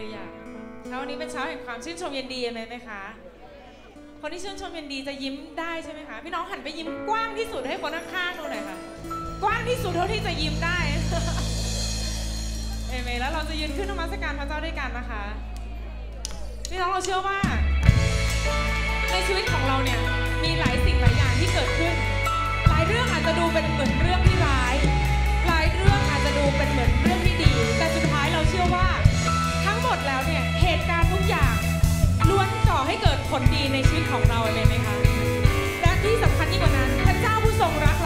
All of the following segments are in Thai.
ลูยาเช้าวันนี้เป็นเช้าแห่งความชื่นชมยินดีไหมไหมคะ คนที่ชื่นชมยินดีจะยิ้มได้ใช่ไหมคะ พี่น้องหันไปยิ้มกว้างที่สุดให้คนข้างๆดูหน่อยค่ะ กว้างที่สุดเท่าที่จะยิ้มได้เอเมนแล้วเราจะยืนขึ้นนมัสการพระเจ้าด้วยกันนะคะ พี่น้องเราเชื่อว่า ในชีวิตของเราเนี่ยมีหลายสิ่งหลายอย่างที่เกิดขึ้น หลายเรื่องอาจจะดูเป็นเหมือนเรื่องที่ร้าย หลายเรื่องอาจจะดูเป็นเหมือนเรื่องที่ดี แต่สุดท้ายเราเชื่อว่า ให้เกิดผลดีในชีวิตของเราเลยไหมคะและที่สำคัญยิ่งกว่านั้นพระเจ้าผู้ทรงรักเรา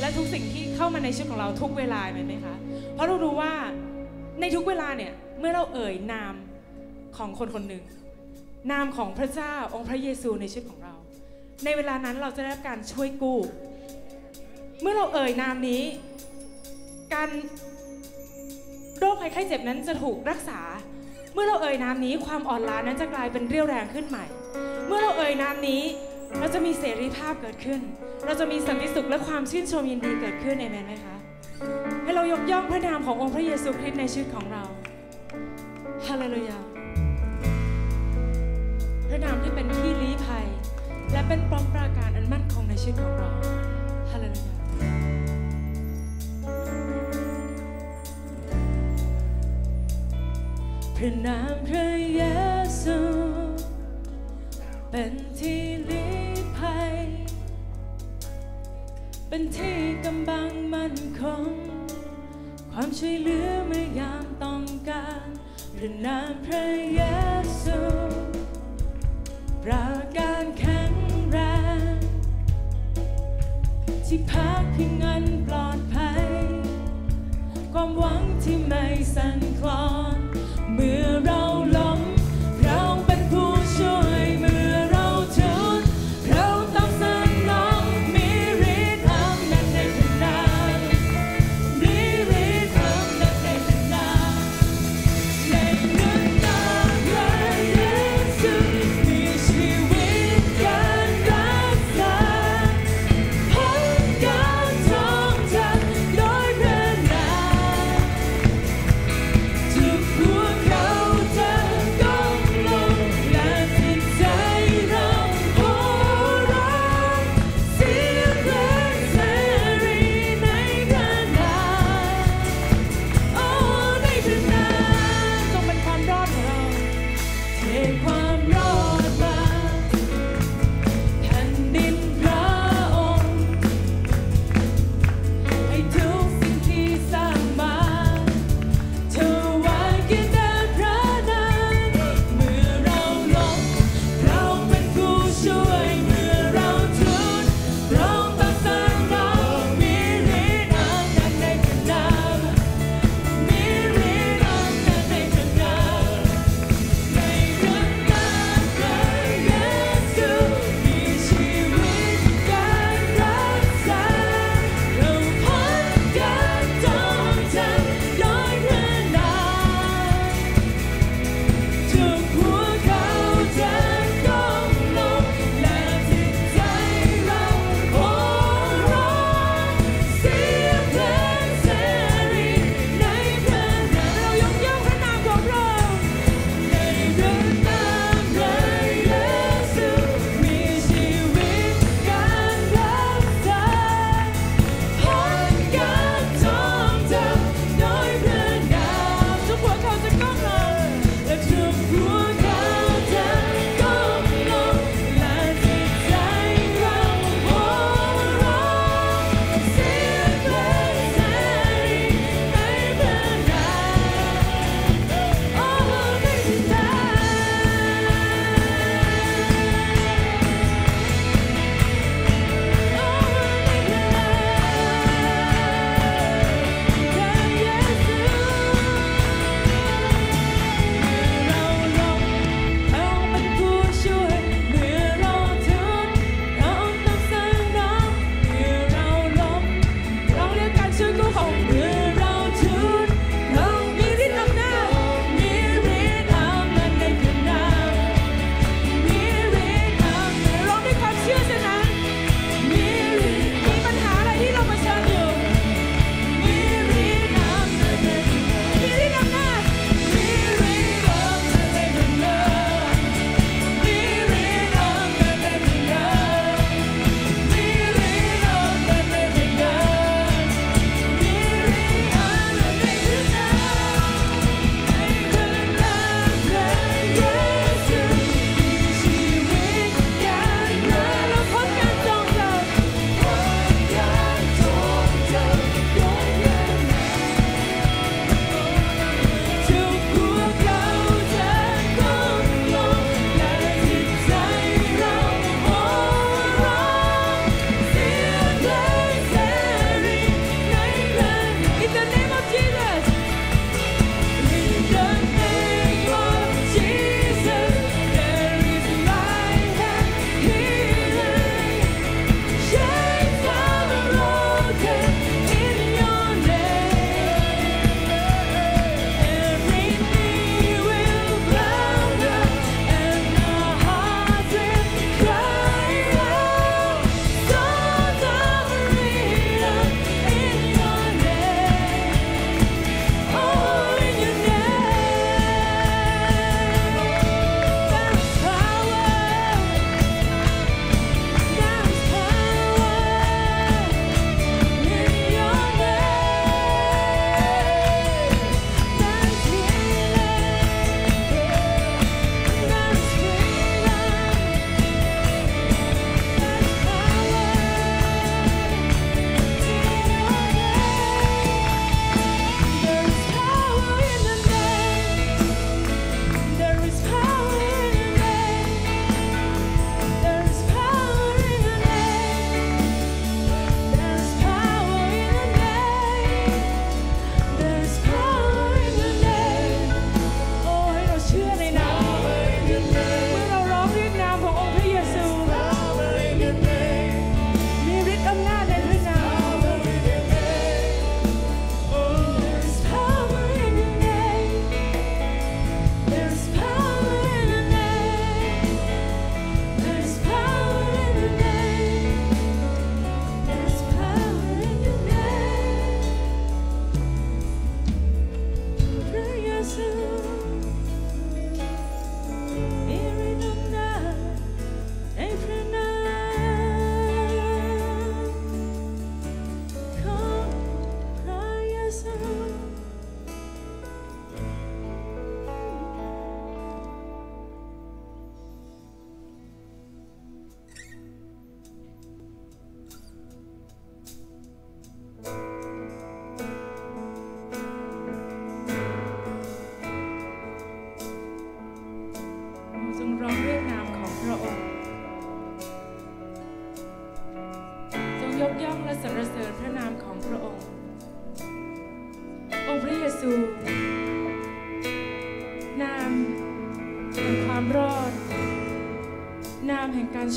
และทุกสิ่งที่เข้ามาในชีวิตของเราทุกเวลาไหมไหมคะ เพราะเรารู้ว่าในทุกเวลาเนี่ยเมื่อเราเอ่ยนามของคนคนหนึ่ง นามของพระเจ้าองค์พระเยซูในชีวิตของเรา ในเวลานั้นเราจะได้รับการช่วยกู้ เมื่อเราเอ่ยนามนี้ การโรคภัยไข้เจ็บนั้นจะถูกรักษา เมื่อเราเอ่ยนามนี้ความอ่อนล้านั้นจะกลายเป็นเรี่ยวแรงขึ้นใหม่ เมื่อเราเอ่ยนามนี้เราจะมีเสรีภาพเกิดขึ้น เราจะมีสันติสุขและความชื่นชมยินดีเกิดขึ้นเอเมนไหมคะ ให้เรายกย่องพระนามขององค์พระเยซูคริสต์ในชีวิตของเราฮาเลลูยาพระนามที่เป็นที่ลี้ภัย และเป็นป้อมปราการอันมั่นคงในชีวิตของเราฮาเลลูยาพระนามพระเยซู เป็นที่ลี้ภัย เป็นที่กำบังมั่นคง ความช่วยเหลือเมื่อยามต้องการพระนามพระเยซูประการแข็งแรง ที่พักพิงอันปลอดภัย ความหวังที่ไม่สั่นคลอน เมื่อเรา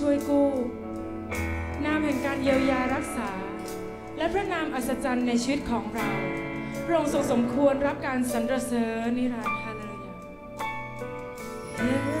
ช่วยกู้ นามแห่งการเยียวยารักษา และพระนามอัศจรรย์ในชีวิตของเรา พระองค์ทรงสมควรรับการสรรเสริญนิรันดร์ฮาเลลูยา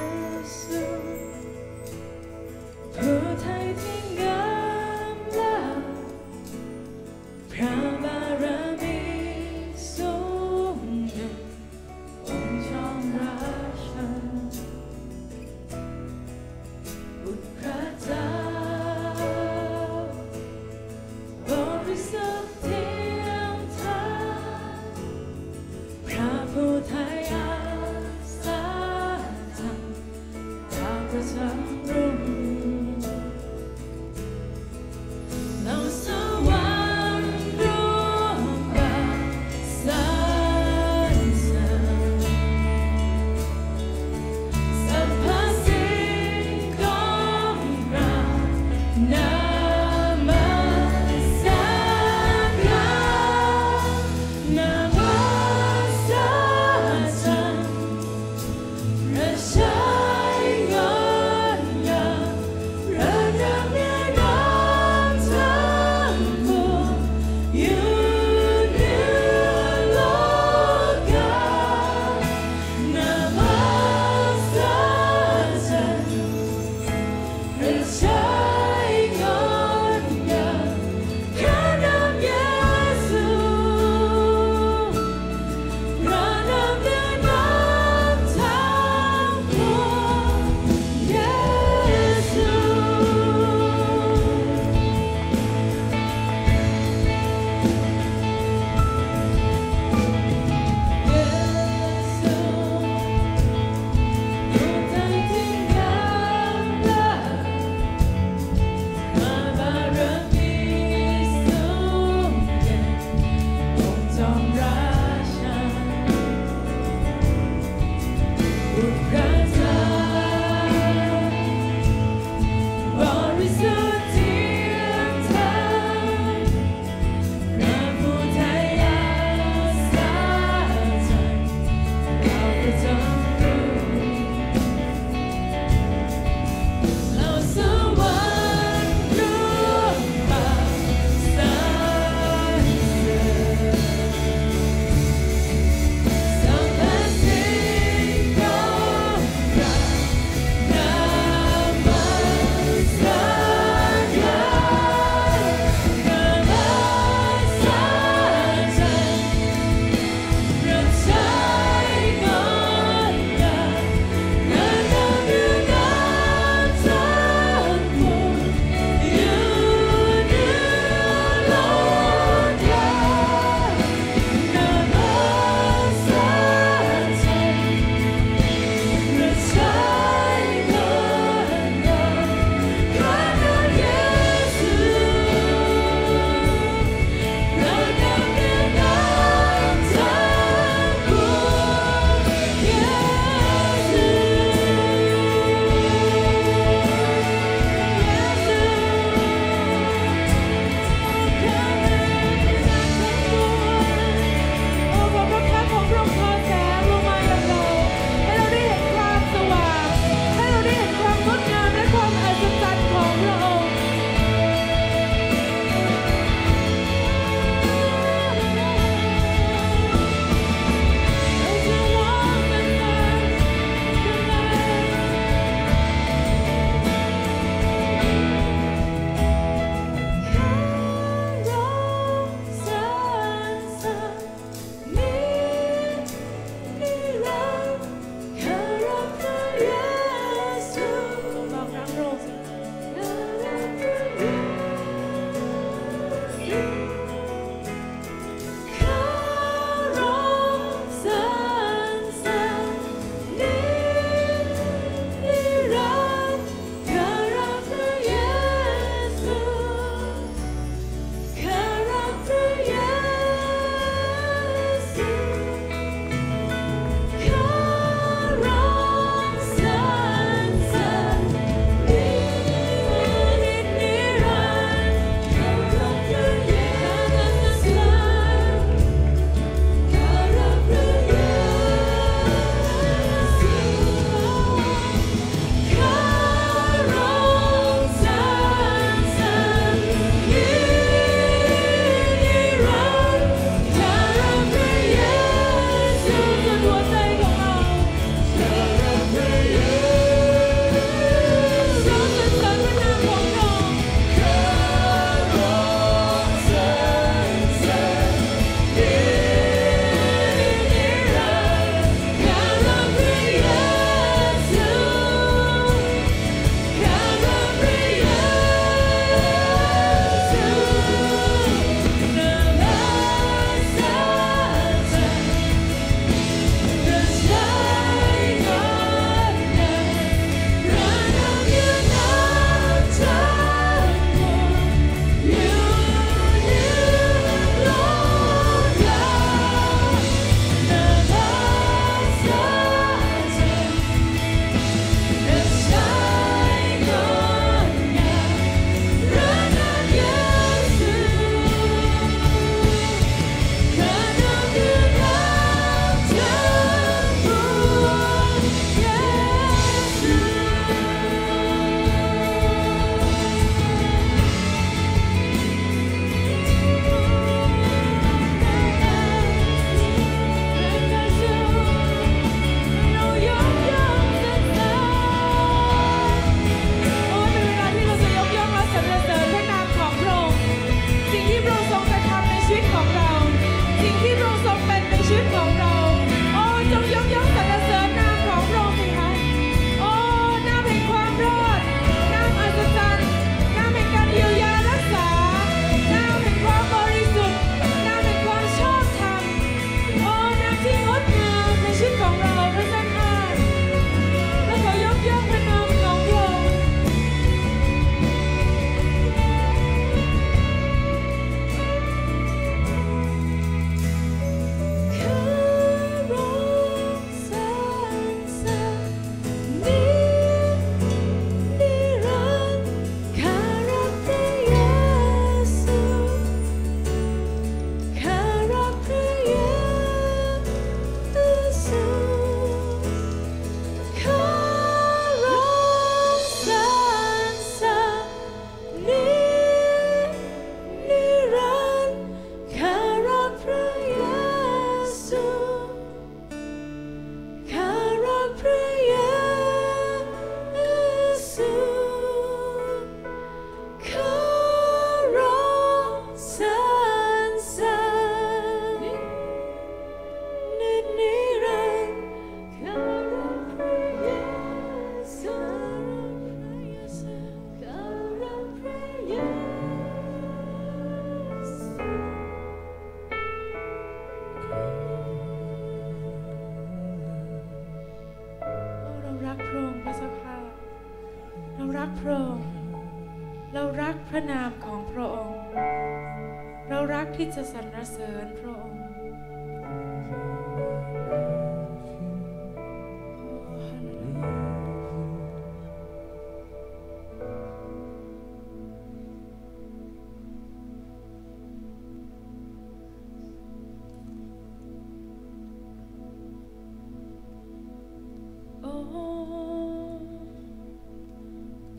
รเสริญพระองค์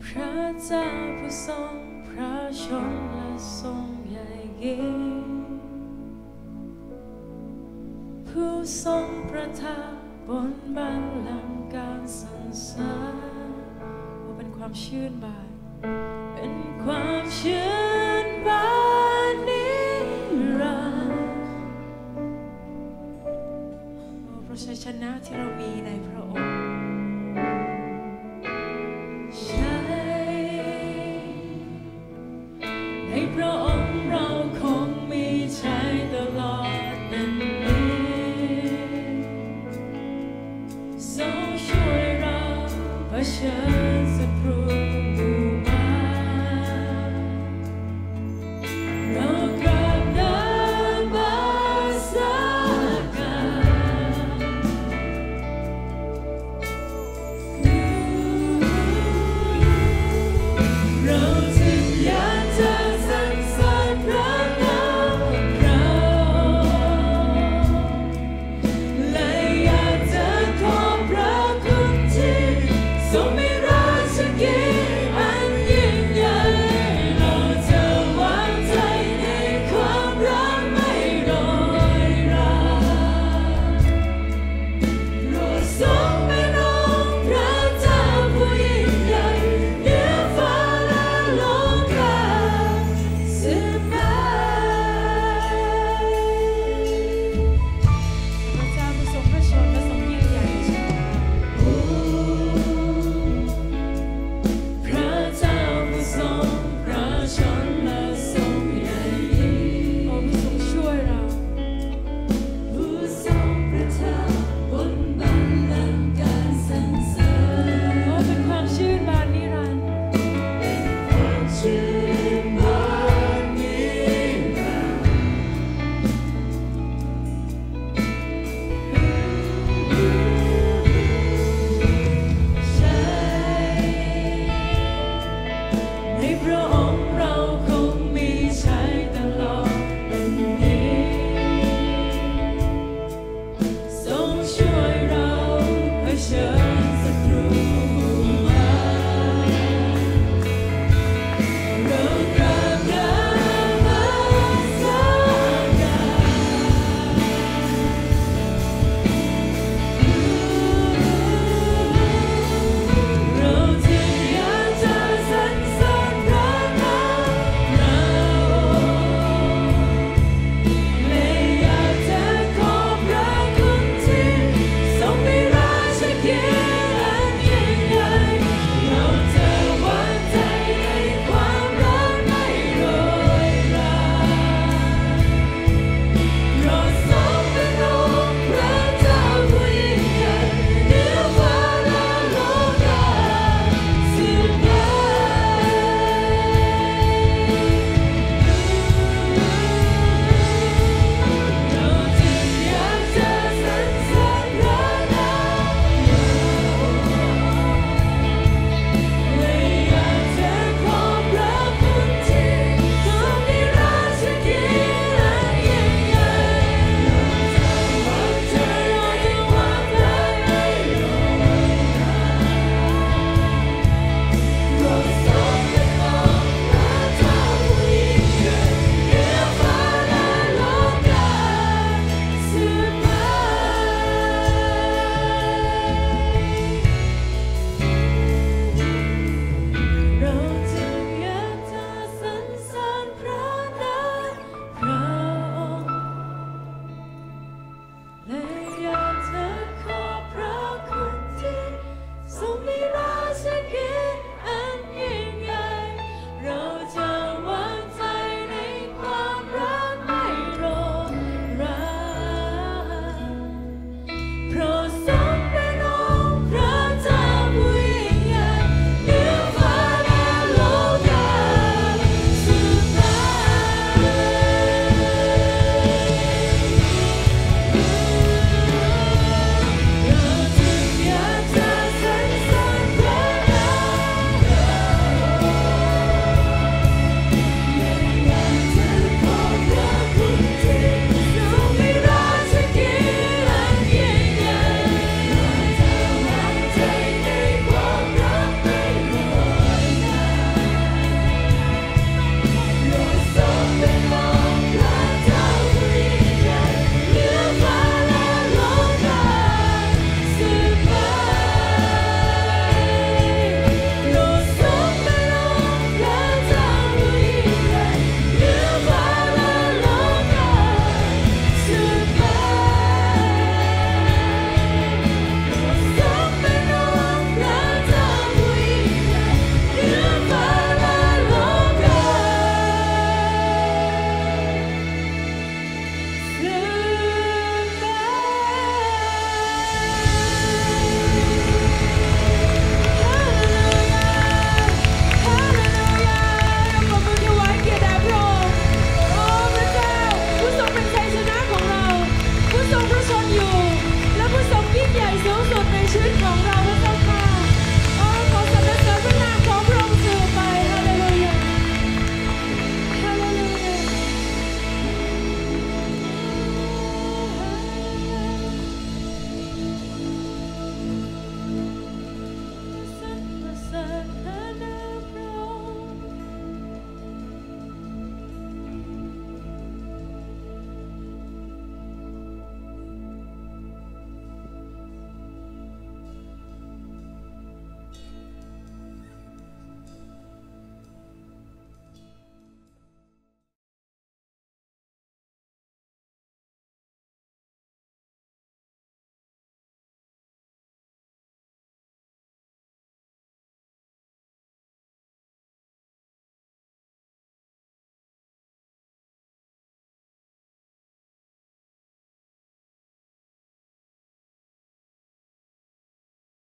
พระเจ้าผู้ทรงพระชนและทรงใหญ่ยิ่ง ผู้ทรงประทับบนบัลลังการสันสานว่าเป็นความชื่นบานเป็นความชื่นบานนิรันดร์เพราะชัยชนะที่เรามีในพระองค์